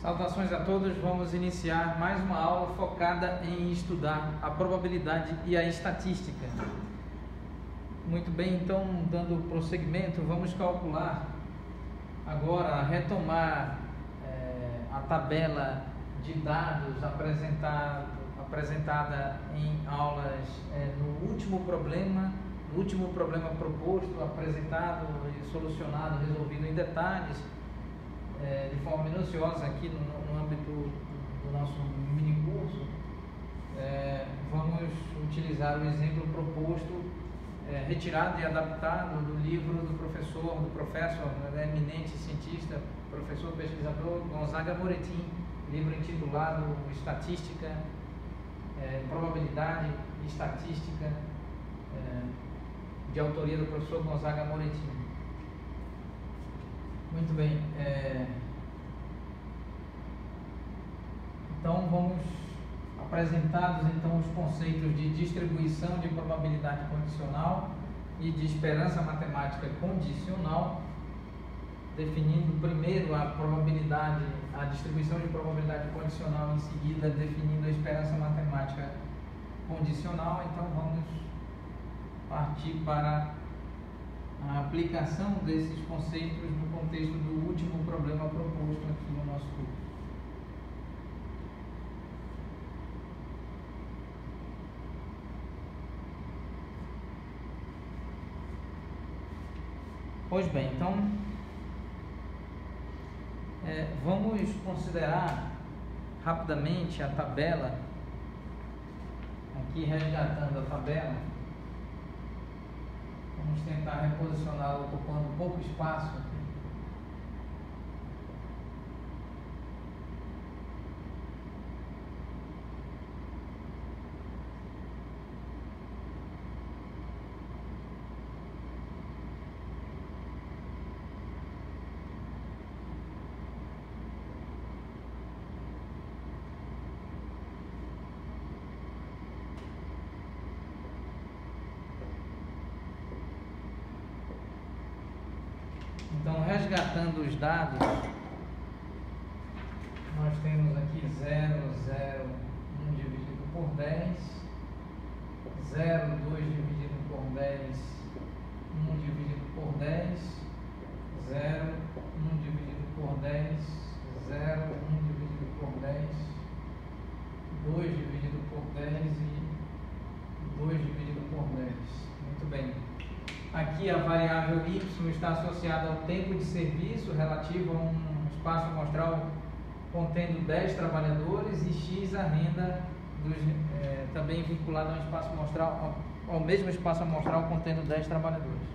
Saudações a todos, vamos iniciar mais uma aula focada em estudar a probabilidade e a estatística. Muito bem, então, dando prosseguimento, vamos calcular agora, retomar é, a tabela de dados apresentado, apresentada em aulas é, no último problema, no último problema proposto, apresentado e solucionado, resolvido em detalhes é, de forma minuciosa aqui no, no âmbito do nosso mini curso, é, vamos utilizar o exemplo proposto, é, retirado e adaptado do livro do professor, do professor, né, eminente cientista, professor pesquisador Gonzaga Moretin, livro intitulado Estatística, é, Probabilidade e Estatística, é, de autoria do professor Gonzaga Moretin. Muito bem. É... Então vamos apresentados então os conceitos de distribuição de probabilidade condicional e de esperança matemática condicional, definindo primeiro a probabilidade, a distribuição de probabilidade condicional, em seguida definindo a esperança matemática condicional. Então vamos partir para a aplicação desses conceitos no contexto do último problema proposto aqui no nosso curso. Pois bem, então é, vamos considerar rapidamente a tabela, aqui resgatando a tabela. Vamos tentar reposicioná-lo ocupando pouco espaço Então, resgatando os dados, nós temos aqui 0, 0, 1 dividido por 10, 0, 2 dividido por 10, 1 dividido por 10, 0, 1 dividido por 10, 0, 1 dividido por 10, 2 dividido por 10 e 2 dividido por 10. Muito bem. Aqui a variável y está associada ao tempo de serviço relativo a um espaço amostral contendo 10 trabalhadores e x a renda dos, é, também vinculada ao espaço amostral, ao, mesmo espaço amostral contendo 10 trabalhadores.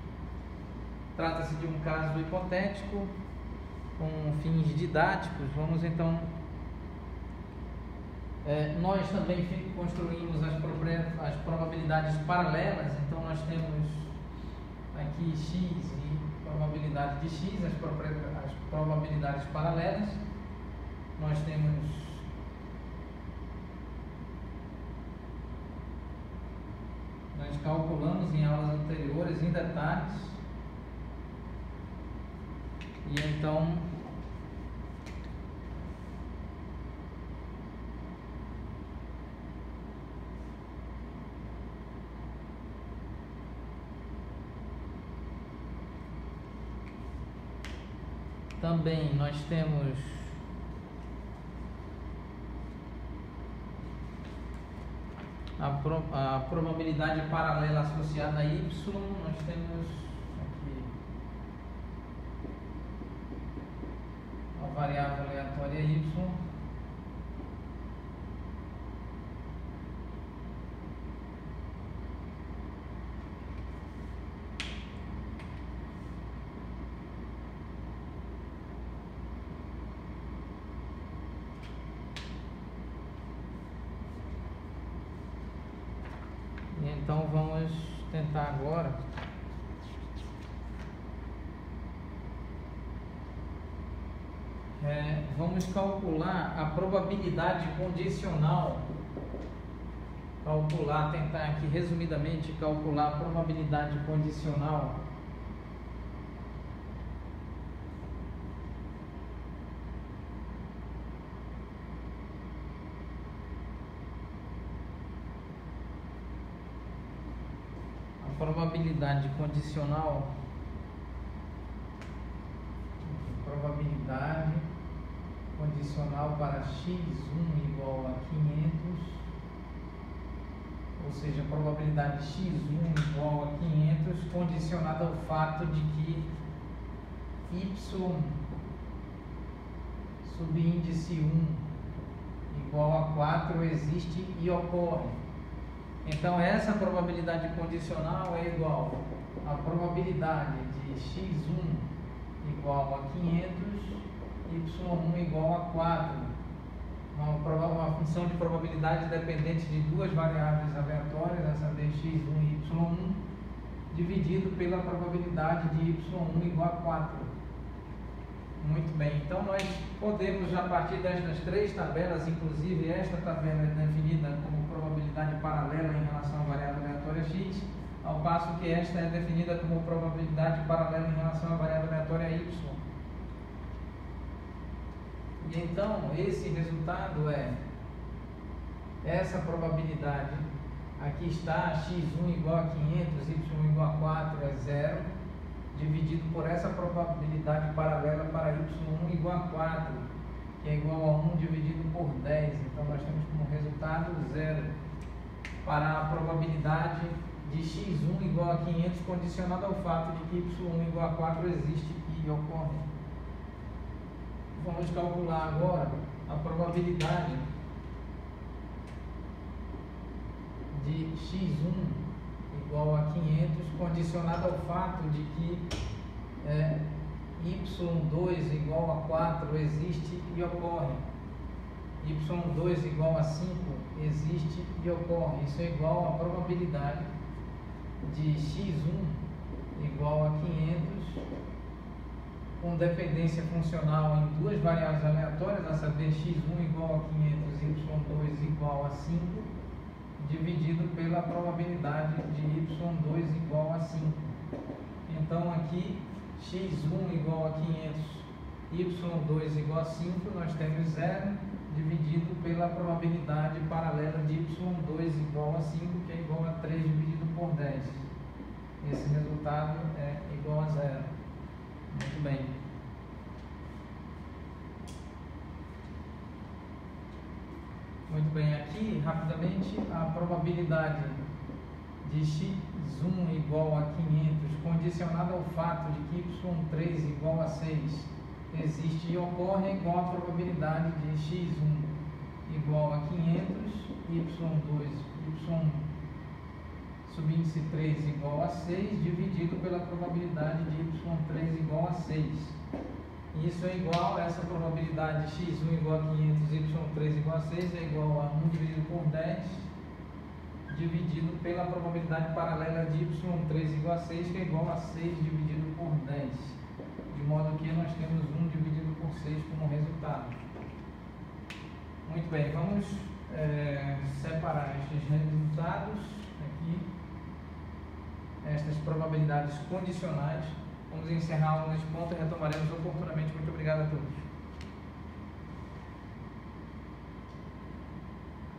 Trata-se de um caso hipotético com fins didáticos. Vamos então é, nós também construímos as, as probabilidades paralelas, então nós temos aqui x e probabilidade de x, as, as probabilidades paralelas. Nós temos nós calculamos em aulas anteriores em detalhes e então Também nós temos a, pro, a probabilidade paralela associada a y, nós temos aqui a variável aleatória y Então vamos tentar agora. É, vamos calcular a probabilidade condicional. Calcular, tentar aqui resumidamente calcular a probabilidade condicional probabilidade condicional probabilidade condicional para x1 igual a 500 ou seja, a probabilidade x1 igual a 500 condicionada ao fato de que y subíndice 1 igual a 4 existe e ocorre. Então essa probabilidade condicional é igual à probabilidade de x1 igual a 500, y1 igual a 4 uma, uma função de probabilidade dependente de duas variáveis aleatórias, essa de x1 e y1, dividido pela probabilidade de y1 igual a 4. Muito bem, então nós podemos, a partir destas três tabelas, inclusive esta tabela é definida como probabilidade paralela em relação à variável aleatória x, ao passo que esta é definida como probabilidade paralela em relação à variável aleatória y. E então, esse resultado é essa probabilidade, aqui está x1 igual a 500, y1 igual a 4 é zero, dividido por essa probabilidade paralela para y1 igual a 4, que é igual a 1 dividido por 10. Então, nós temos como resultado zero para a probabilidade de x1 igual a 500 condicionada ao fato de que y1 igual a 4 existe e ocorre vamos calcular agora a probabilidade de x1 igual a 500 condicionada ao fato de que é, y2 igual a 4 existe e ocorre. y2 igual a 5 existe e ocorre. Isso é igual à probabilidade de x1 igual a 500 com dependência funcional em duas variáveis aleatórias, a saber x1 igual a 500 e y2 igual a 5, dividido pela probabilidade de y2 igual a 5. Então aqui x1 igual a 500, y2 igual a 5, nós temos 0 dividido pela probabilidade paralela de y2 igual a 5, que é igual a 3 dividido por 10. Esse resultado é igual a zero. Muito bem. Muito bem, aqui rapidamente a probabilidade de x1 igual a 500 condicionada ao fato de que y3 igual a 6 existe e ocorre igual à probabilidade de x1 igual a 500, y2, y subíndice 3 igual a 6, dividido pela probabilidade de y3 igual a 6. Isso é igual, essa probabilidade de x1 igual a 500, y3 igual a 6 é igual a 1 dividido por 10, dividido pela probabilidade paralela de y3 igual a 6, que é igual a 6 dividido por 10. De modo que nós temos 1 dividido por 6 como resultado. Muito bem, vamos é, separar estes resultados aqui estas probabilidades condicionais. Vamos encerrar nesse ponto e retomaremos oportunamente. Muito obrigado a todos.